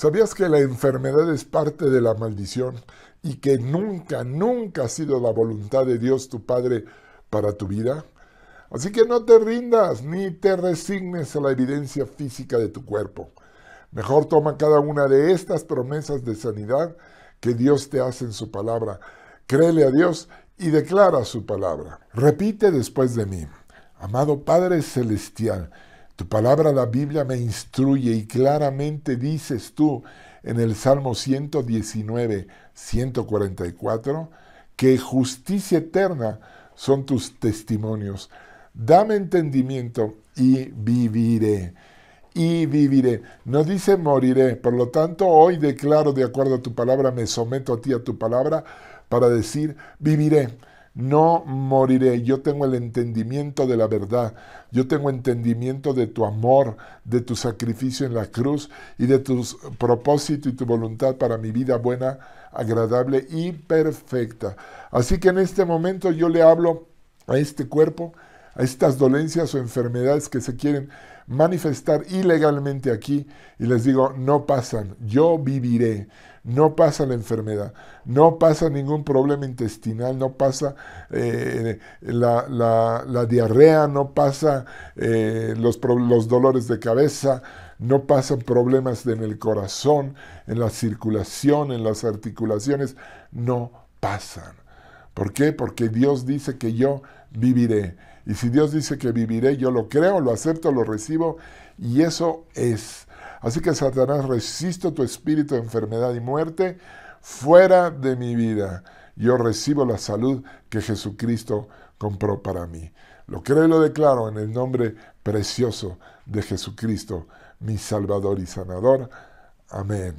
¿Sabías que la enfermedad es parte de la maldición y que nunca, nunca ha sido la voluntad de Dios tu Padre para tu vida? Así que no te rindas ni te resignes a la evidencia física de tu cuerpo. Mejor toma cada una de estas promesas de sanidad que Dios te hace en su palabra. Créele a Dios y declara su palabra. Repite después de mí. Amado Padre Celestial, tu palabra, la Biblia, me instruye y claramente dices tú en el Salmo 119, 144, que justicia eterna son tus testimonios. Dame entendimiento y viviré y viviré. No dice moriré. Por lo tanto, hoy declaro de acuerdo a tu palabra, me someto a ti, a tu palabra, para decir, viviré. No moriré. Yo tengo el entendimiento de la verdad. Yo tengo entendimiento de tu amor, de tu sacrificio en la cruz y de tu propósito y tu voluntad para mi vida buena, agradable y perfecta. Así que en este momento yo le hablo a este cuerpo, a estas dolencias o enfermedades que se quieren manifestar ilegalmente aquí y les digo, no pasan, yo viviré, no pasa la enfermedad, no pasa ningún problema intestinal, no pasa eh, la, diarrea, no pasa eh, los, los dolores de cabeza, no pasan problemas en el corazón, en la circulación, en las articulaciones, no pasan. ¿Por qué? Porque Dios dice que yo viviré. Y si Dios dice que viviré, yo lo creo, lo acepto, lo recibo y eso es. Así que Satanás, resisto tu espíritu de enfermedad y muerte fuera de mi vida. Yo recibo la salud que Jesucristo compró para mí. Lo creo y lo declaro en el nombre precioso de Jesucristo, mi Salvador y Sanador. Amén.